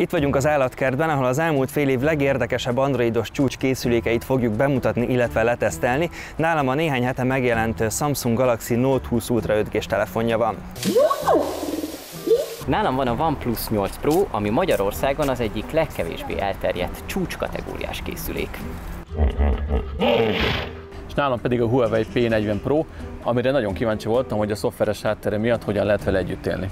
Itt vagyunk az állatkertben, ahol az elmúlt fél év legérdekesebb androidos csúcs készülékeit fogjuk bemutatni, illetve letesztelni. Nálam a néhány hete megjelent Samsung Galaxy Note 20 Ultra 5G-s telefonja van. Nálam van a OnePlus 8 Pro, ami Magyarországon az egyik legkevésbé elterjedt csúcskategóriás készülék. És nálam pedig a Huawei P40 Pro, amire nagyon kíváncsi voltam, hogy a szoftveres háttere miatt hogyan lehet vele együtt élni.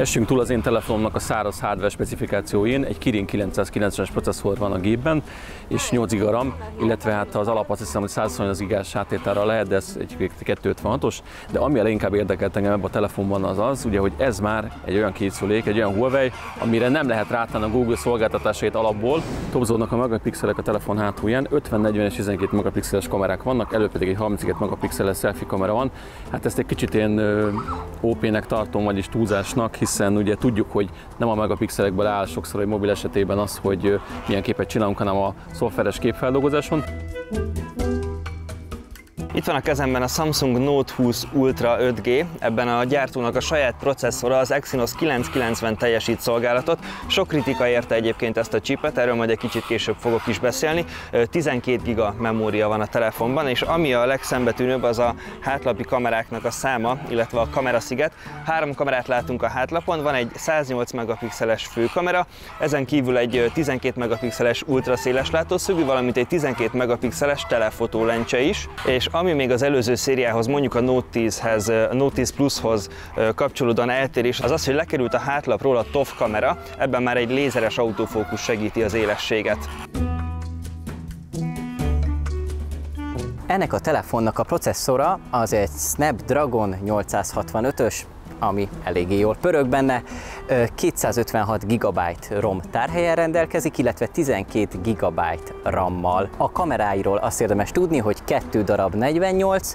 Essünk túl az én telefonomnak a száraz hardware specifikációin, egy Kirin 990-es processzor van a gépben, és 8 GB RAM, illetve hát az alap azt hiszem, hogy 128 gigás átétára lehet, de ez egy 256-os, de ami a leginkább érdekelt engem ebben a telefonban az az, ugye, hogy ez már egy olyan készülék, egy olyan Huawei, amire nem lehet rátenni a Google szolgáltatásait alapból. Topzódnak a megapixelek a telefon hátulján, 50, 40 és 12 megapixeles kamerák vannak, elő pedig egy 32 megapixeles selfie kamera van. Hát ezt egy kicsit én OP-nek tartom, vagyis túlzásnak, hiszen ugye tudjuk, hogy nem a megapixelekből áll sokszor egy mobil esetében az, hogy milyen képet csinálunk, hanem a szoftveres képfeldolgozáson. Itt van a kezemben a Samsung Note 20 Ultra 5G, ebben a gyártónak a saját processzora, az Exynos 990 teljesít szolgálatot. Sok kritika érte egyébként ezt a chipet, erről majd egy kicsit később fogok is beszélni. 12 giga memória van a telefonban, és ami a legszembetűnőbb, az a hátlapi kameráknak a száma, illetve a kamerasziget. Három kamerát látunk a hátlapon, van egy 108 megapixeles főkamera, ezen kívül egy 12 megapixeles ultraszéles látószögű, valamint egy 12 megapixeles telefotó lencse is, és ami még az előző szériához, mondjuk a Note 10-hez, a Note 10 Plushoz kapcsolódóan eltérés, az az, hogy lekerült a hátlapról a TOF kamera, ebben már egy lézeres autofókusz segíti az élességet. Ennek a telefonnak a processzora az egy Snapdragon 865-ös, ami eléggé jól pörög benne. 256 GB ROM tárhelyen rendelkezik, illetve 12 GB RAM-mal. A kameráiról azt érdemes tudni, hogy kettő darab 48,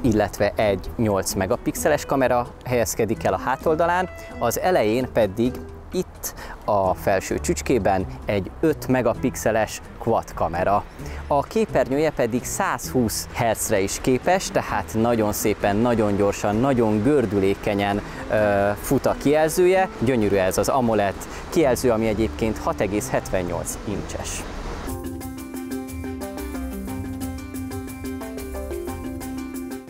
illetve egy 8 megapixeles kamera helyezkedik el a hátoldalán, az elején pedig itt a felső csücskében egy 5 megapixeles quad kamera. A képernyője pedig 120 Hz-re is képes, tehát nagyon szépen, nagyon gyorsan, nagyon gördülékenyen ö, fut a kijelzője. Gyönyörű ez az AMOLED kijelző, ami egyébként 6,78 incses.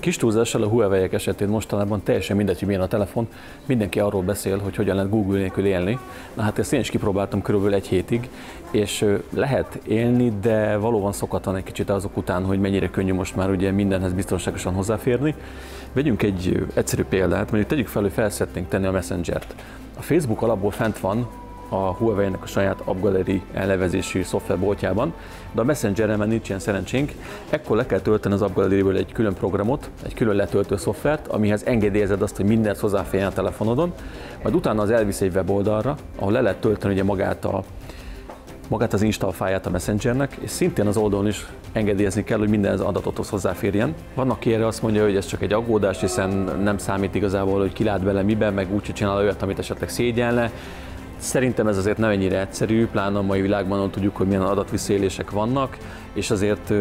Kis túlzással a huawei esetén mostanában teljesen mindegy, hogy milyen a telefon, mindenki arról beszél, hogy hogyan lehet Google nélkül élni. Na hát ezt én is kipróbáltam körülbelül egy hétig, és lehet élni, de valóban szokatlan egy kicsit azok után, hogy mennyire könnyű most már ugye mindenhez biztonságosan hozzáférni. Vegyünk egy egyszerű példát, mondjuk tegyük fel, hogy fel tenni a Messenger-t. A Facebook alapból fent van a Huawei-nek a saját AppGallery elnevezésű szoftverboltjában, de a Messenger-en nincs ilyen szerencsénk, ekkor le kell tölteni az AppGallery-ből egy külön programot, egy külön letöltő szoftvert, amihez engedélyezed azt, hogy mindent hozzáférjen a telefonodon, majd utána az elvisz egy weboldalra, ahol le lehet tölteni ugye magát a magát az install fáját a Messengernek, és szintén az oldalon is engedélyezni kell, hogy minden az adatothoz hozzáférjen. Van, aki erre azt mondja, hogy ez csak egy aggódás, hiszen nem számít igazából, hogy ki lát bele miben, meg úgy csinál olyat, amit esetleg szégyelne. Szerintem ez azért nem ennyire egyszerű, pláne a mai világban ott tudjuk, hogy milyen adatviszélések vannak, és azért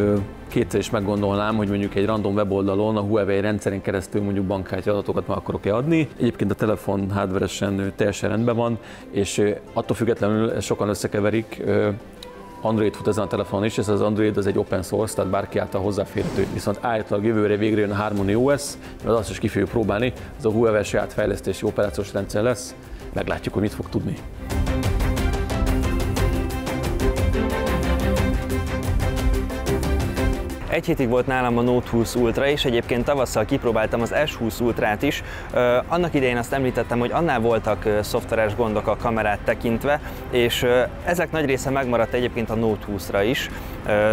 kétszer is meggondolnám, hogy mondjuk egy random weboldalon a Huawei rendszerén keresztül mondjuk bankkártya adatokat meg akarok-e adni. Egyébként a telefon hardveresen teljesen rendben van, és attól függetlenül sokan összekeverik, Android fut ezen a telefonon is, ez az Android az egy open source, tehát bárki által hozzáférhető. Viszont állítólag jövőre végre jön a Harmony OS, mert azt is ki fogjuk próbálni, ez a Huawei saját fejlesztési operációs rendszer lesz, meglátjuk, hogy mit fog tudni. Egy hétig volt nálam a Note 20 Ultra, és egyébként tavasszal kipróbáltam az S20 Ultrát is. Annak idején azt említettem, hogy annál voltak szoftveres gondok a kamerát tekintve, és ezek nagy része megmaradt egyébként a Note 20-ra is.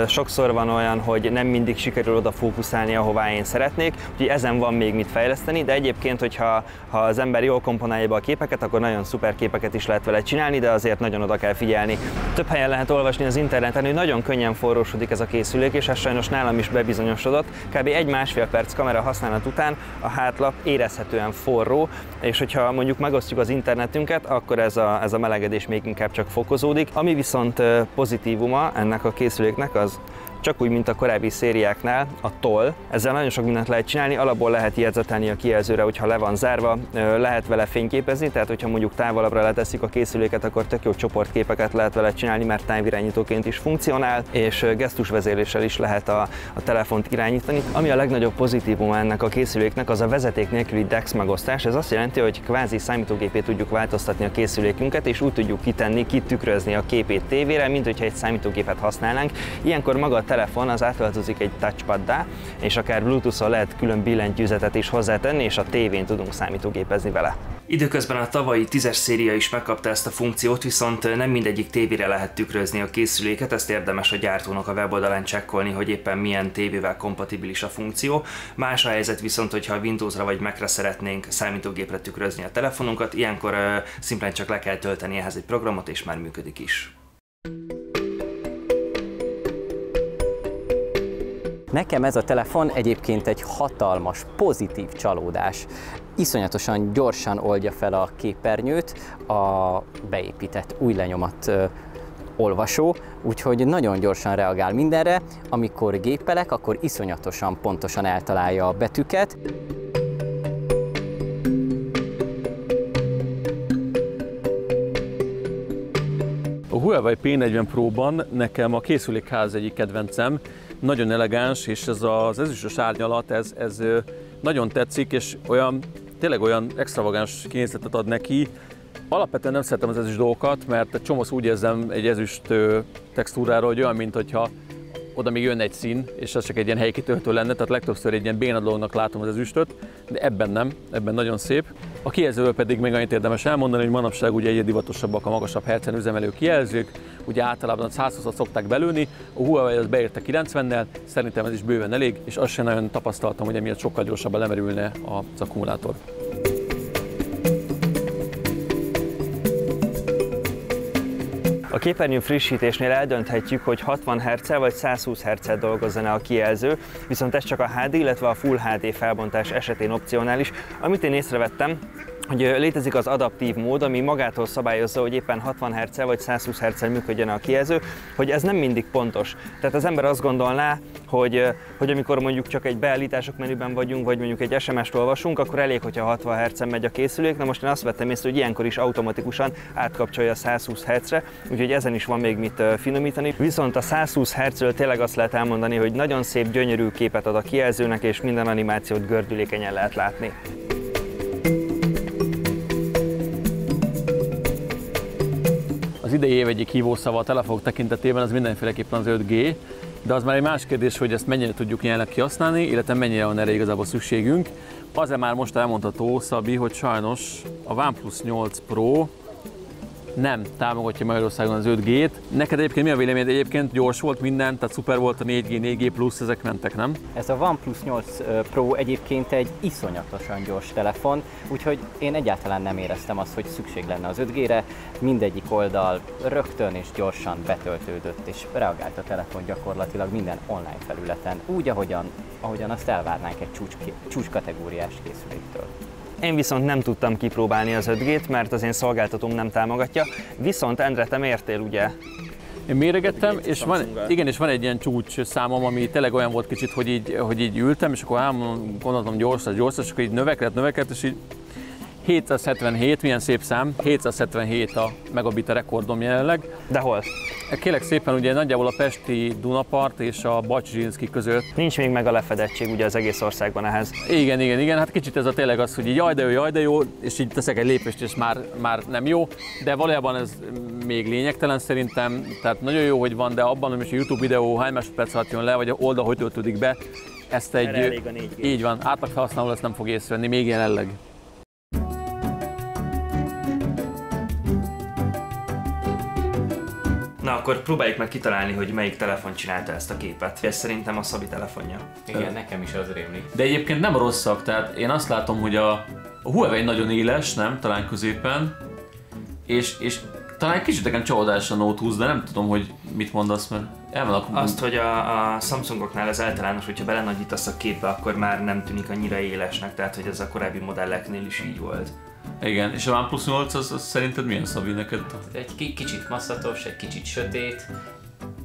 Sokszor van olyan, hogy nem mindig sikerül oda fókuszálni, ahová én szeretnék, úgyhogy ezen van még mit fejleszteni, de egyébként, hogyha ha az ember jól komponálja be a képeket, akkor nagyon szuper képeket is lehet vele csinálni, de azért nagyon oda kell figyelni. Több helyen lehet olvasni az interneten, hogy nagyon könnyen forrósodik ez a készülék, és ez sajnos nálam is bebizonyosodott. Kb. egy-másfél perc kamera használat után a hátlap érezhetően forró, és hogyha mondjuk megosztjuk az internetünket, akkor ez a, ez a melegedés még inkább csak fokozódik. Ami viszont pozitívuma ennek a készüléknek az csak úgy, mint a korábbi szériáknál, a toll. Ezzel nagyon sok mindent lehet csinálni, alapból lehet jegyzetelni a kijelzőre, hogyha le van zárva, lehet vele fényképezni, tehát hogyha mondjuk távolabbra leteszik a készüléket, akkor tök jó csoportképeket lehet vele csinálni, mert távirányítóként is funkcionál, és gesztusvezéléssel is lehet a, a telefont irányítani. Ami a legnagyobb pozitívum ennek a készüléknek, az a vezeték nélküli DeX megosztás. Ez azt jelenti, hogy kvázi számítógépét tudjuk változtatni a készülékünket, és úgy tudjuk kitenni, kitükrözni a képét tévére, mint hogyha egy számítógépet használnánk. Ilyenkor maga a telefon az átváltozik egy touchpaddá, és akár Bluetooth-on lehet külön billentyűzetet is hozzátenni, és a tévén tudunk számítógépezni vele. Időközben a tavalyi 10-es széria is megkapta ezt a funkciót, viszont nem mindegyik tévére lehet tükrözni a készüléket, ezt érdemes a gyártónak a weboldalán csekkolni, hogy éppen milyen tévével kompatibilis a funkció. Más a helyzet viszont, hogyha Windowsra vagy Macre szeretnénk számítógépre tükrözni a telefonunkat, ilyenkor uh, szimplán csak le kell tölteni ehhez egy programot, és már működik is. Nekem ez a telefon egyébként egy hatalmas, pozitív csalódás. Iszonyatosan gyorsan oldja fel a képernyőt a beépített új lenyomat olvasó, úgyhogy nagyon gyorsan reagál mindenre. Amikor gépelek, akkor iszonyatosan pontosan eltalálja a betűket. Huawei P40 Pro-ban nekem a készülékház egyik kedvencem, nagyon elegáns, és ez az ezüstös árnyalat, ez, ez nagyon tetszik, és olyan, tényleg olyan extravagáns kényszeretet ad neki. Alapvetően nem szeretem az ezüst dolgokat, mert egy csomósz úgy érzem egy ezüst textúrára, hogy olyan, mint hogyha oda még jön egy szín, és az csak egy ilyen helyi kitöltő lenne, tehát legtöbbször egy ilyen béna dolognak látom az ezüstöt, de ebben nem, ebben nagyon szép. A kijelzővel pedig még annyit érdemes elmondani, hogy manapság ugye egyre divatosabbak a magasabb hercen üzemelő kijelzők, ugye általában 120-at szokták belőni, a Huawei az beérte 90-nel, szerintem ez is bőven elég, és azt sem nagyon tapasztaltam, hogy emiatt sokkal gyorsabban lemerülne az akkumulátor. A képernyő frissítésnél eldönthetjük, hogy 60 Hz vagy 120 Hz dolgozzon a kijelző, viszont ez csak a HD, illetve a Full HD felbontás esetén opcionális. Amit én észrevettem, hogy létezik az adaptív mód, ami magától szabályozza, hogy éppen 60 Hz vagy 120 hz működjön a kijelző, hogy ez nem mindig pontos. Tehát az ember azt gondolná, hogy, hogy amikor mondjuk csak egy beállítások menüben vagyunk, vagy mondjuk egy SMS-t olvasunk, akkor elég, hogyha 60 Hz megy a készülék. Na most én azt vettem észre, hogy ilyenkor is automatikusan átkapcsolja a 120 Hz-re, úgyhogy ezen is van még mit finomítani. Viszont a 120 Hz-ről tényleg azt lehet elmondani, hogy nagyon szép, gyönyörű képet ad a kijelzőnek, és minden animációt gördülékenyen lehet látni. Az idei év egyik hívószava a telefonok tekintetében az mindenféleképpen az 5G, de az már egy más kérdés, hogy ezt mennyire tudjuk jelenleg kihasználni, illetve mennyire van erre igazából szükségünk. Az-e már most elmondható, Szabi, hogy sajnos a OnePlus 8 Pro nem támogatja Magyarországon az 5G-t. Neked egyébként mi a véleményed? Egyébként gyors volt minden, tehát szuper volt a 4G, 4G plusz, ezek mentek, nem? Ez a OnePlus 8 Pro egyébként egy iszonyatosan gyors telefon, úgyhogy én egyáltalán nem éreztem azt, hogy szükség lenne az 5G-re. Mindegyik oldal rögtön és gyorsan betöltődött, és reagált a telefon gyakorlatilag minden online felületen, úgy, ahogyan, ahogyan azt elvárnánk egy csúcs, csúcskategóriás készüléktől. Én viszont nem tudtam kipróbálni az 5G-t, mert az én szolgáltatóm nem támogatja. Viszont Endre, te mértél ugye én méregettem, és van, igen, és van egy ilyen csúcs számom, ami tényleg olyan volt kicsit, hogy így, hogy így ültem, és akkor ám gondoltam gyors, gyors, és akkor így növekedett, növekedett, és így 777, milyen szép szám, 777 a megabit a rekordom jelenleg. De hol? Kélek szépen, ugye nagyjából a Pesti Dunapart és a Bacsinszki között. Nincs még meg a lefedettség ugye az egész országban ehhez. Igen, igen, igen, hát kicsit ez a tényleg az, hogy jaj de jó, jaj de jó, és így teszek egy lépést, és már, már nem jó, de valójában ez még lényegtelen szerintem, tehát nagyon jó, hogy van, de abban, hogy most a YouTube videó hány másodperc alatt jön le, vagy a oldal hogy töltődik be, ezt egy... Így van, átlag felhasználó ezt nem fog észrevenni, még jelenleg. Akkor próbáljuk meg kitalálni, hogy melyik telefon csinálta ezt a képet. Ez szerintem a Szabi telefonja. Igen, nekem is az rémli. De egyébként nem rosszak, tehát én azt látom, hogy a, a Huawei nagyon éles, nem? Talán középen. És, és talán kicsit nekem csalódás a Note 20, de nem tudom, hogy mit mondasz, mert el van a... Azt, hogy a, a Samsungoknál ez általános, hogyha belenagyítasz a képbe, akkor már nem tűnik annyira élesnek, tehát hogy ez a korábbi modelleknél is így volt. Igen, és a OnePlus 8 az, az szerinted milyen Szabi neked? Egy kicsit masszatos, egy kicsit sötét,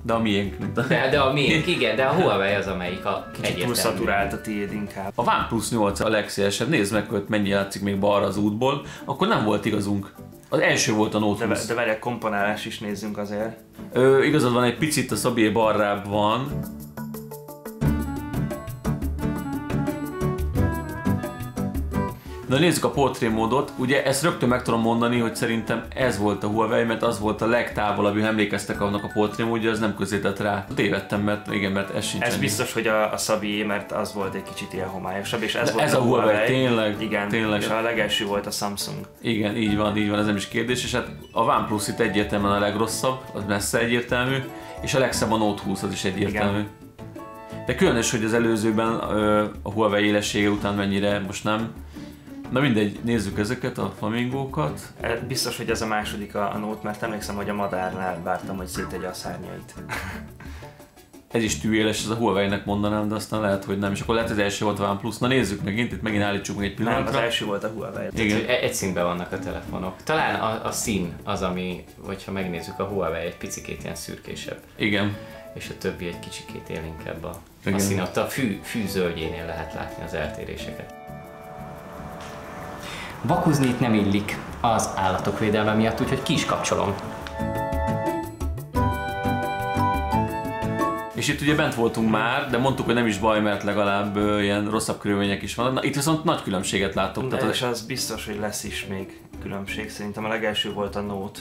De a miénk. De, de a miénk, igen, de a Huawei az, amelyik a Kicsit túl szaturált a tiéd inkább. A OnePlus 8 a legszélesebb, nézd meg, hogy mennyi játszik még balra az útból, akkor nem volt igazunk. Az első volt a Note De, 20. de várj, komponálás is nézzünk azért. Ö, igazad van, egy picit a Szabé balrább van. Na nézzük a portré módot. Ugye ezt rögtön meg tudom mondani, hogy szerintem ez volt a Huawei, mert az volt a legtávolabb, ha emlékeztek annak a portré módja, az nem közétett rá. Tévedtem, mert igen, mert ez sincs. Ez ennyi. biztos, hogy a, a Szabié, mert az volt egy kicsit ilyen homályosabb, és ez De volt ez a Huawei, tényleg, Igen, tényleg. és a legelső volt a Samsung. Igen, így van, így van, ez nem is kérdés, és hát a OnePlus itt egyértelműen a legrosszabb, az messze egyértelmű, és a legszebb a Note 20, az is egyértelmű. Igen. De különös, hogy az előzőben a Huawei élessége után mennyire most nem. Na mindegy, nézzük ezeket a flamingókat. E, Biztos, hogy ez a második a, a Note, mert emlékszem, hogy a madárnál vártam, hogy szétegye a szárnyait. Ez is tűéles, ez a Huawei-nek mondanám, de aztán lehet, hogy nem. És akkor lehet, hogy az első volt a OnePlus. Na nézzük megint, itt megint állítsuk meg egy Nem, az pillanatra. első volt a Huawei. Igen. Egy egy színben vannak a telefonok. Talán a, a szín az, ami, hogyha megnézzük a Huawei, egy picikét ilyen szürkésebb, Igen. és a többi egy kicsikét élénkebb a, a Igen. szín. Ott a fű, fű zöldjénél lehet látni az eltéréseket. Vakuzni itt nem illik az állatok védelme miatt, úgyhogy ki is kapcsolom. És itt ugye bent voltunk már, de mondtuk, hogy nem is baj, mert legalább ö, ilyen rosszabb körülmények is vannak. Na, itt viszont nagy különbséget látok. De Tehát és az, az biztos, hogy lesz is még különbség. Szerintem a legelső volt a Note.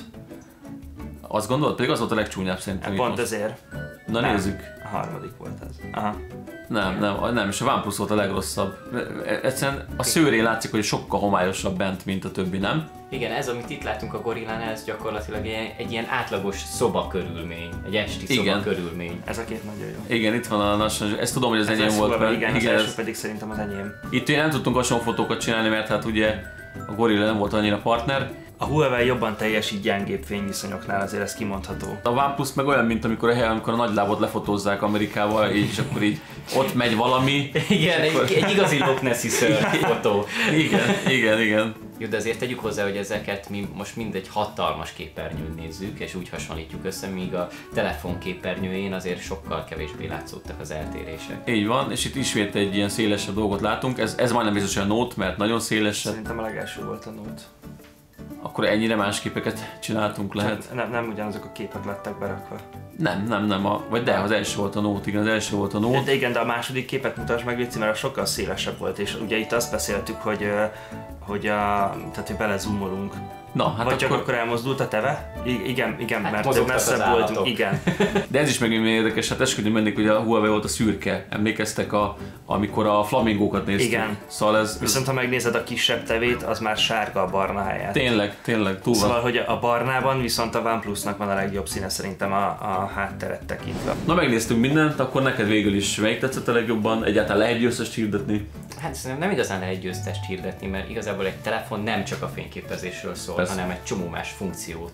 azt gondolod? Pedig az volt a legcsúnyább szerintem. Hát Pont most. ezért. Na Nem. nézzük. Harmadik volt az. Aha. Nem, nem, nem, és a OnePlus volt a legrosszabb. Egyszerűen a szőrén látszik, hogy sokkal homályosabb bent, mint a többi, nem? Igen, ez, amit itt látunk a gorillánál, ez gyakorlatilag egy, egy ilyen átlagos szoba körülmény, egy esti szoba Igen. körülmény. Ez a két nagyon jó. Igen, itt van a National Ezt tudom, hogy az Ez enyém volt. Mert- igen, az igen első ez, pedig szerintem az enyém. itt ugye nem tudtunk hasonló fotókat csinálni, mert hát ugye a Gorilla nem volt annyira partner. A Huawei jobban teljesít gyengébb fényviszonyoknál, azért ez kimondható. A OnePlus meg olyan, mint amikor a helyen, amikor a nagylábot lefotózzák Amerikával, és akkor így ott megy valami. Igen, egy, egy igazi Loch Nessi fotó. Igen, igen, igen. Jó, de azért tegyük hozzá, hogy ezeket mi most mindegy hatalmas képernyőn nézzük, és úgy hasonlítjuk össze, míg a telefon képernyőjén azért sokkal kevésbé látszódtak az eltérések. Így van, és itt ismét egy ilyen szélesebb dolgot látunk. Ez, ez majdnem biztos, hogy a Note, mert nagyon széles. Szerintem a legelső volt a Note. Akkor ennyire más képeket csináltunk lehet. Csak nem, nem ugyanazok a képek lettek berakva. Nem, nem, nem, a, vagy de, az első volt a Note, igen, az első volt a Note. De igen, de a második képet mutasd meg, Léci, mert az sokkal szélesebb volt, és ugye itt azt beszéltük, hogy, hogy, a, tehát, hogy belezoomolunk. Na, hát Vagy csak akkor, akkor elmozdult a teve? I- igen, igen, Hát mert messzebb az voltunk. Igen. de ez is megint érdekes, hát esküdni mennék, hogy a Huawei volt a szürke. Emlékeztek, a, amikor a flamingókat néztük? Igen. Szóval ez, ez Viszont ha megnézed a kisebb tevét, az már sárga a barna helyett. tényleg, tényleg túl van. Szóval, hogy a barnában viszont a OnePlusnak van a legjobb színe szerintem a, a hátteret tekintve. Na megnéztünk mindent, akkor neked végül is melyik tetszett a legjobban? Egyáltalán lehet győztest hirdetni? Hát szerintem nem igazán lehet győztest hirdetni, mert igazából egy telefon nem csak a fényképezésről szól, Persze. hanem egy csomó más funkciót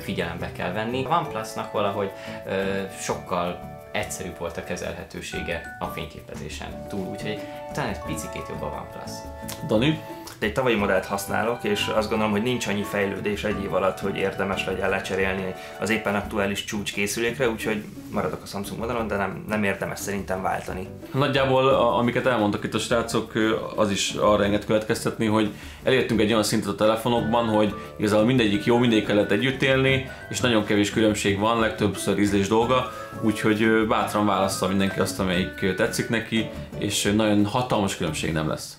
figyelembe kell venni. A OnePlus-nak valahogy ö, sokkal egyszerűbb volt a kezelhetősége a fényképezésen túl, úgyhogy talán egy picikét jobb a OnePlus. Dani? Egy tavalyi modellt használok, és azt gondolom, hogy nincs annyi fejlődés egy év alatt, hogy érdemes legyen lecserélni az éppen aktuális csúcskészülékre, úgyhogy maradok a Samsung modellon, de nem, nem érdemes szerintem váltani. Nagyjából, amiket elmondtak itt a srácok, az is arra enged következtetni, hogy elértünk egy olyan szintet a telefonokban, hogy igazából mindegyik jó, mindegyikkel lehet együtt élni, és nagyon kevés különbség van, legtöbbször ízlés dolga, úgyhogy bátran válassza mindenki azt, amelyik tetszik neki, és nagyon hatalmas különbség nem lesz.